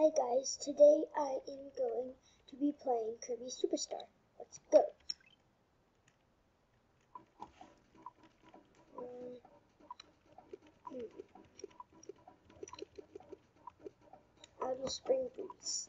Hi guys, today I am going to be playing Kirby Superstar. Let's go. Um. Out of spring boots.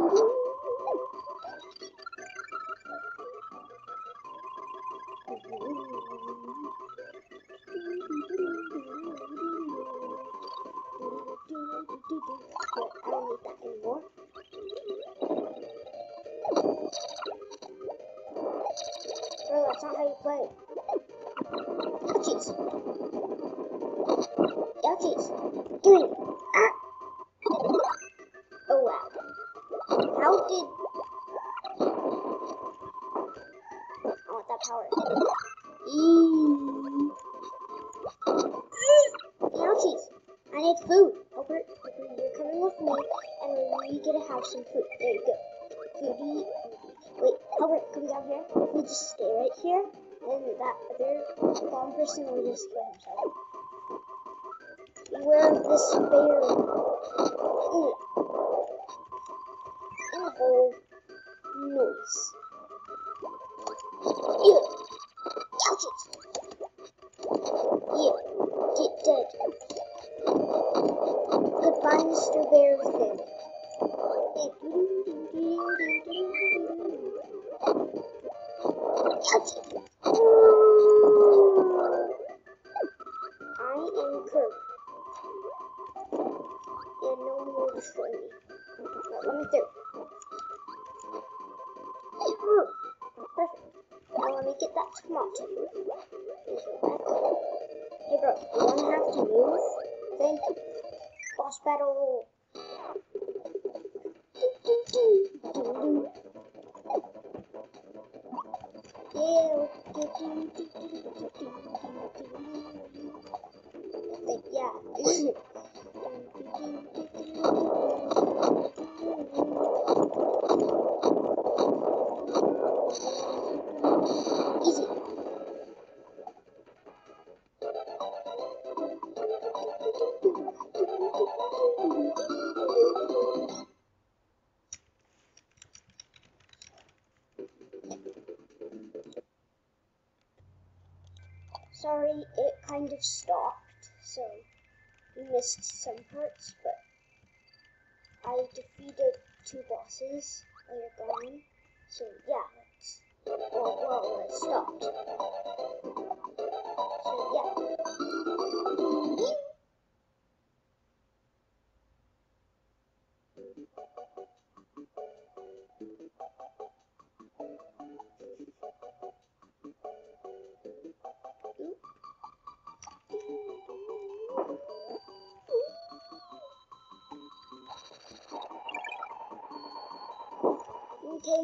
But I don't need that stay right that other bomb person will just kill himself. Beware of this bear. Mm. In the hole. Noise. Yeah. Sorry, it kind of stopped, so we missed some parts, but I defeated two bosses later gone. so yeah, it's, well, well, it stopped. So yeah.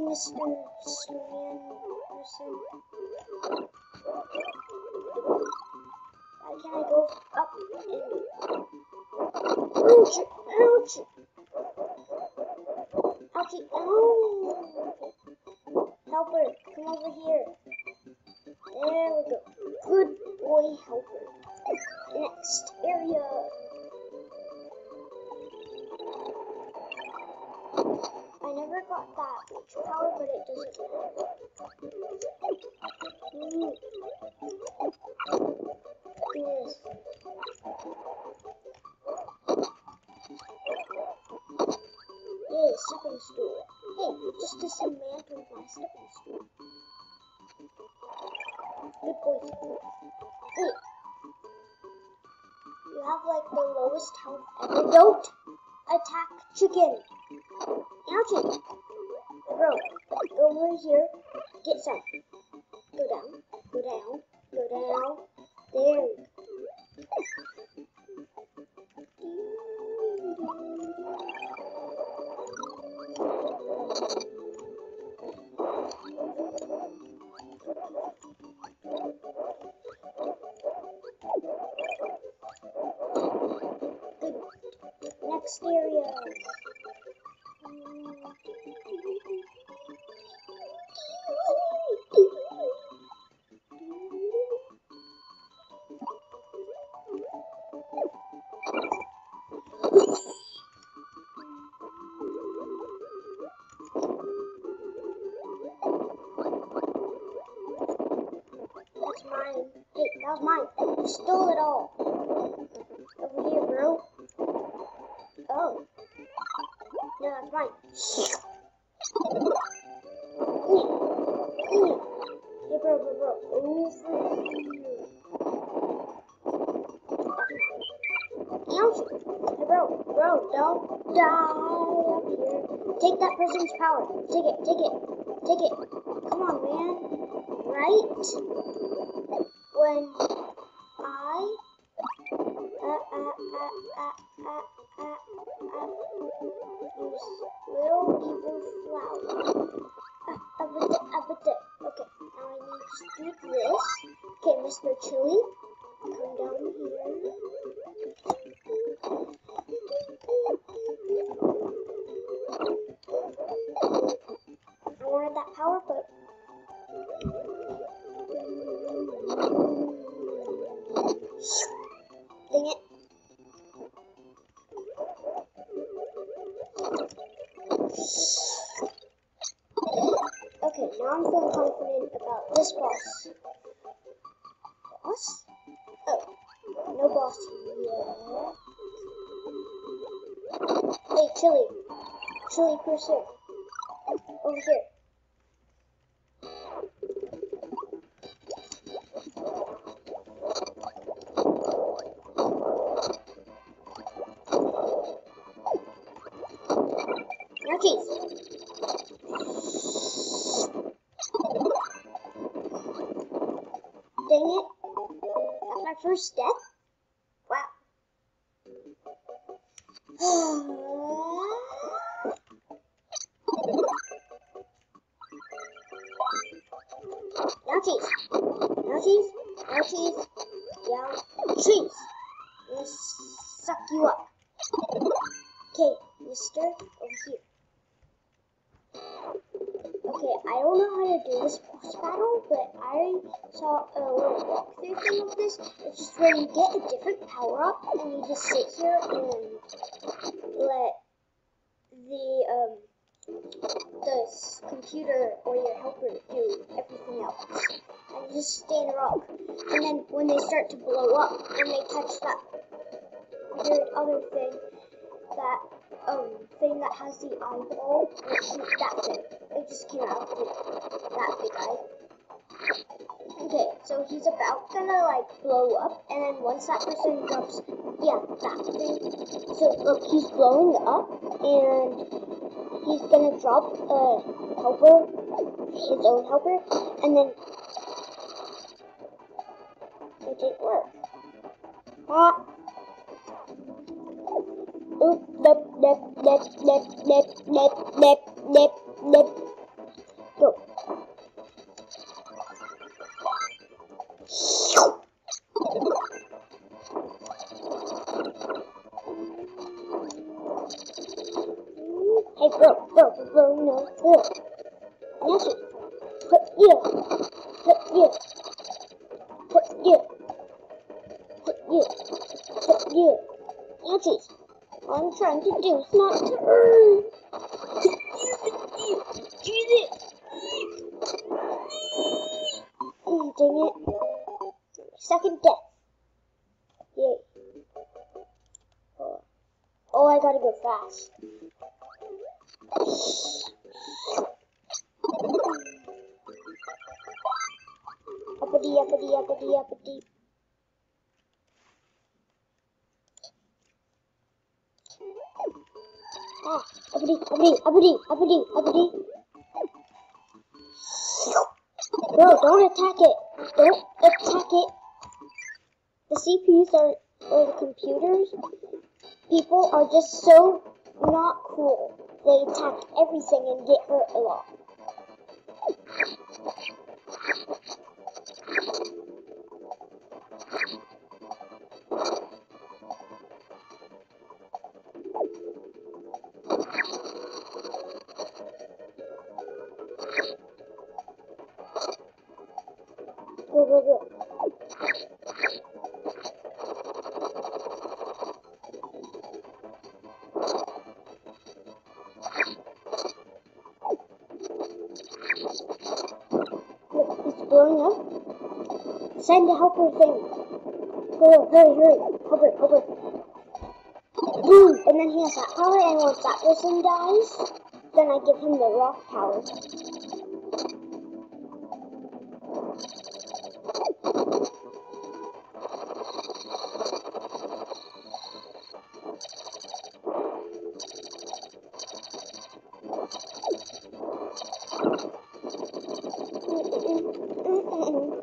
Mr. Sumian person. Can I go up? Ouch! Ouch! Stool. Hey, just dismantled my stepping stool. Good boy. Hey. You have like the lowest health ever. Don't attack chicken. Ouchie. Bro, go over here. Get some. Go down. Go down. Go down. There That was mine. You stole it all. Over here, bro. Oh. Mm. Hey, bro, bro, bro. Over here. Hey, bro, bro, don't die up here. Take that person's power. Take it, take it, take it. Chili Pursuit. Over here. Now cheese. Dang it. That's my first death? You get a different power up and you just sit here and let the um the computer or your helper do everything else. And just stay in a rock. And then when they start to blow up and they touch that weird other thing, that um thing that has the eyeball, it that thing. It just came out with that big eye. Okay, so he's about gonna like blow up, and then once that person drops, yeah, that thing. So look, he's blowing up, and he's gonna drop a helper, his own helper, and then it didn't work. Ah. Oop, nip, nip, nip, nip, nip, nip, nip, nip, fast. Uppity, uppity, uppity, uppity. Ah, uppity, uppity, uppity, uppity, uppity. Don't attack it. Don't attack it. The CPUs are, or the computers, people are just so not cool. They attack everything and get hurt a lot. Go, go, go. Send the helper thing. Go, hurry, hurry. Helper, helper. Boom! And then he has that power, and once that person dies, then I give him the rock power.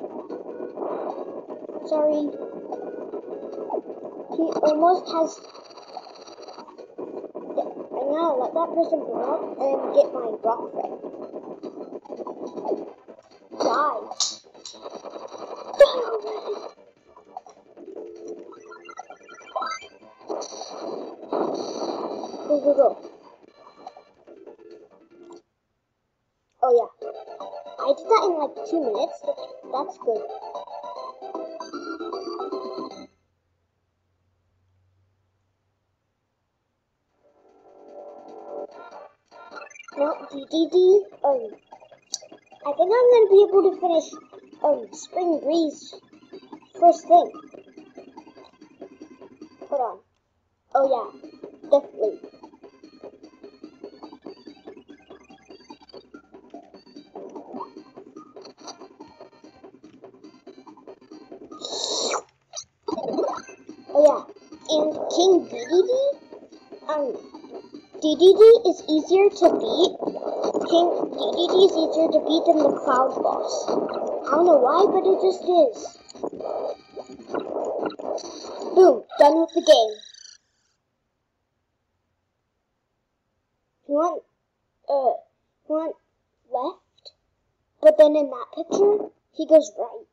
Sorry. He almost has. I now let that person blow up and get my rock friend. Die. Go, go, go. Oh, yeah. I did that in like two minutes. That's good. Dedede, um, I think I'm gonna be able to finish, um, Spring Breeze first thing. Hold on. Oh yeah, definitely. Oh yeah, and King Dedede, um, Dedede is easier to beat. King Dedede is easier to beat than the Cloud Boss. I don't know why, but it just is. Boom, done with the game. He went, uh, he went left, but then in that picture, he goes right.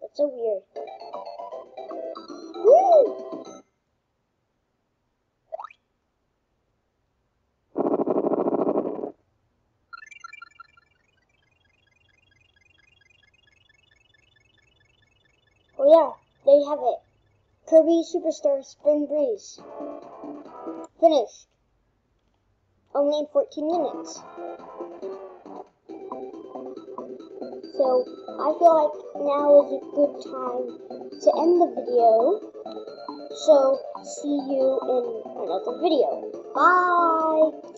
That's so weird. Woo! Oh yeah, there you have it. Kirby Superstar Spring Breeze. Finished. Only in 14 minutes. So, I feel like now is a good time to end the video. So, see you in another video. Bye!